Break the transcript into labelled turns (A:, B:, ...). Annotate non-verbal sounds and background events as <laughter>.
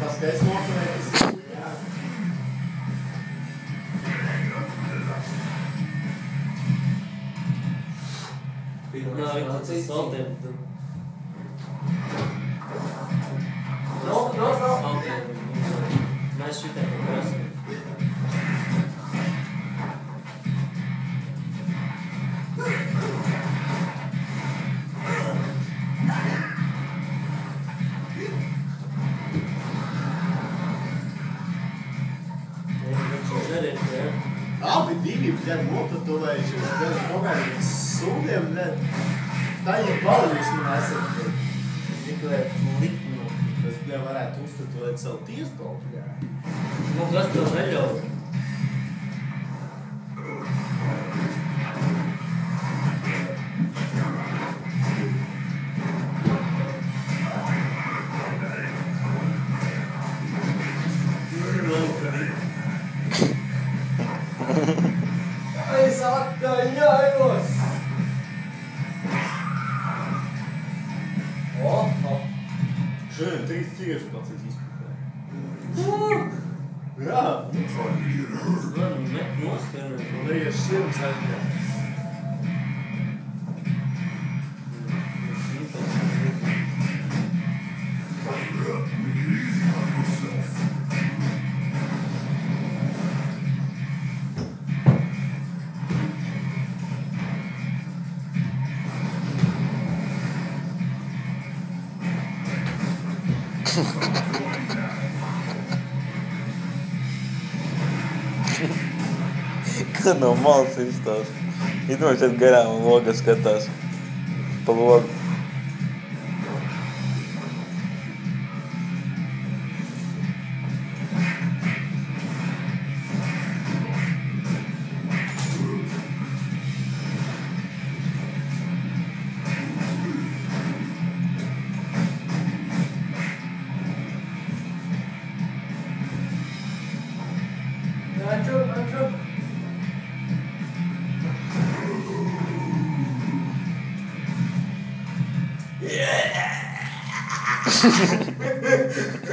A: Fast det
B: är svårt att veta.
A: Skillnad riktigt Southampton.
B: Bra, bra, bra! Nice shootout. Nedēļ, jā.
A: Abi divi, bļaļ, notatovējušies, bļaļ, kaut kādiem sūdiem, bļaļ. Tā balva, jūs man esat. Tikai likmu. Tas, bļaļ, varētu uztatulēt savu tiesbalu, bļaļ.
B: Nu, kas tev neļauj?
A: Es Servus! Oh, oh. Schön, trinkst Tigerspatze Ja, gut.
B: Ja, lecker Wurst.
A: Oder ihr Schirm, zeigt ja.
C: Kā no malas izstās. Iedomājies, šeit garām un loga skatās pa logu.
A: yeah. <laughs>